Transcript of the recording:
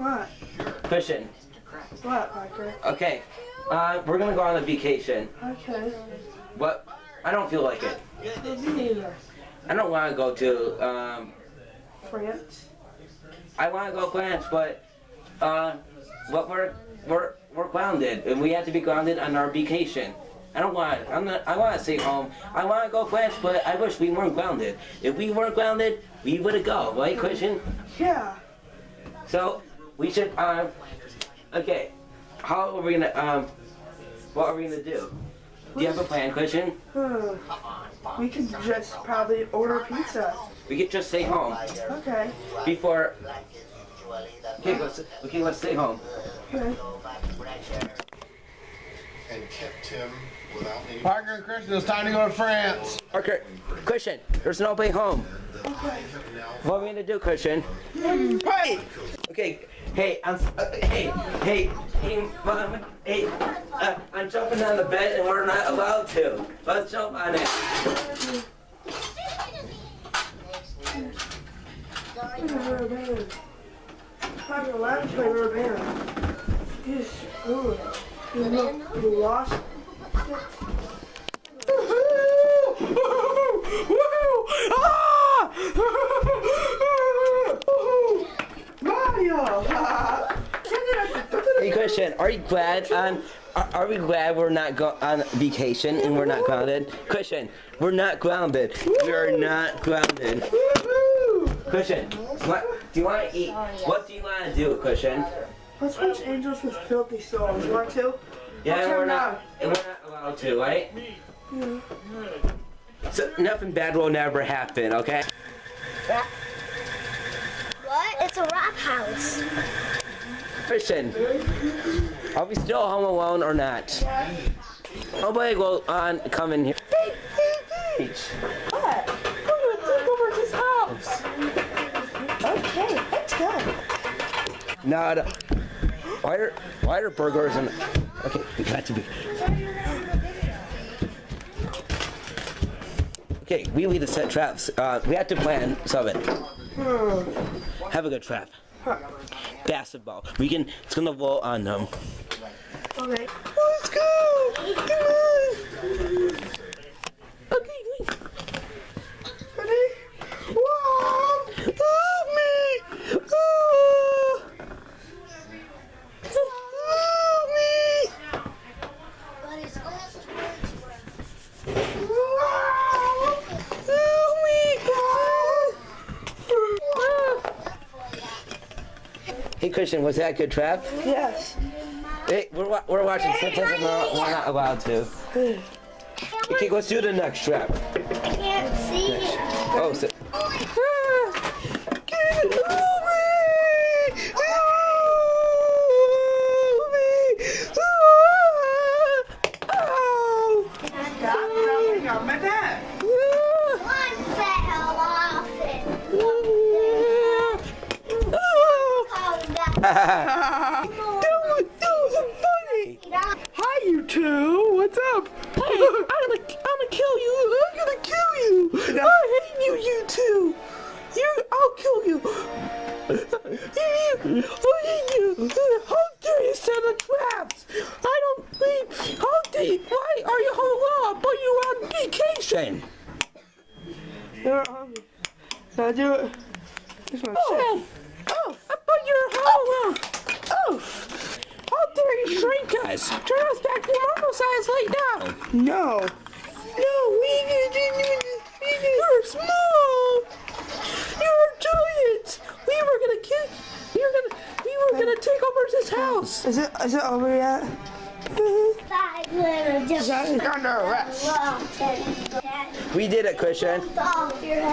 What? Christian. What, Parker? Okay. Uh, we're gonna go on a vacation. Okay. But I don't feel like it. Me neither. I don't want to go to. Um, France. I want to go France, but uh, but we're we're we're grounded, and we have to be grounded on our vacation. I don't want. I'm not. I want to stay home. I want to go France, but I wish we weren't grounded. If we weren't grounded, we would have go, right, Christian? Yeah. So we should. Um, okay. How are we gonna? Um, what are we gonna do? Do you have a plan, Christian? Hmm. We could just probably order pizza. We could just stay home Okay. before. Okay, let's okay. Let's stay home. Okay. and kept him without any Parker and Christian, it's time to go to France. Okay, Christian. There's nobody home. What are we gonna do, Christian? Hey! Okay, hey, I'm, uh, hey, hey, hey, mom, hey, uh, I'm jumping on the bed and we're not allowed to. Let's jump on it. Play rubber band. Parker, let us play rubber band. You just screw. You, lo- you lost it. Mario! Hey, Christian, are you glad on? Are, are we glad we're not go- on vacation and we're not grounded? Question. we're not grounded. We are not grounded. Christian, what do you want to eat? What do you want to do, Christian? Let's watch Angels with Filthy Souls. You want to? Yeah, What's and we're not. And we're not allowed to, right? So nothing bad will never happen, okay? What? It's a rap house. Christian, are we still home alone or not? Nobody will on come in here. What? We're gonna take over his house. Okay, let's go. No, no. Why are why are burgers and okay? We got to be. Okay, we need to set traps. Uh, we have to plan something. Have a good trap. Basketball. We can. It's gonna roll on them. Okay. Let's go. Come on. Okay. Ready? Whoa! Help me! Oh! Help me! Help me! Hey Christian, was that a good trap? Yes. Hey, we're, wa- we're watching sometimes we're not, we're not allowed to. Okay, let's do the next trap. I can't see it. Oh, so, That was, that was funny! Hi, you two. What's up? Hey, I'm gonna, I'm gonna kill you! I'm gonna kill you! I hate you, you two! You, I'll kill you! You, I hate you! How dare you set the traps! I don't think. How dare you? Why are you home alone? But you're on vacation! You're hungry. Now do it. Here's my Oh, oh, but you're home alone! Oh! How dare you shrink us? Turn us back to normal size right now! No. No, we didn't. You're small. You're giants. We were gonna kick. We were gonna. We were gonna take over this house. Is it is it over yet? Five little just under arrest? We did it, Christian. Off your head.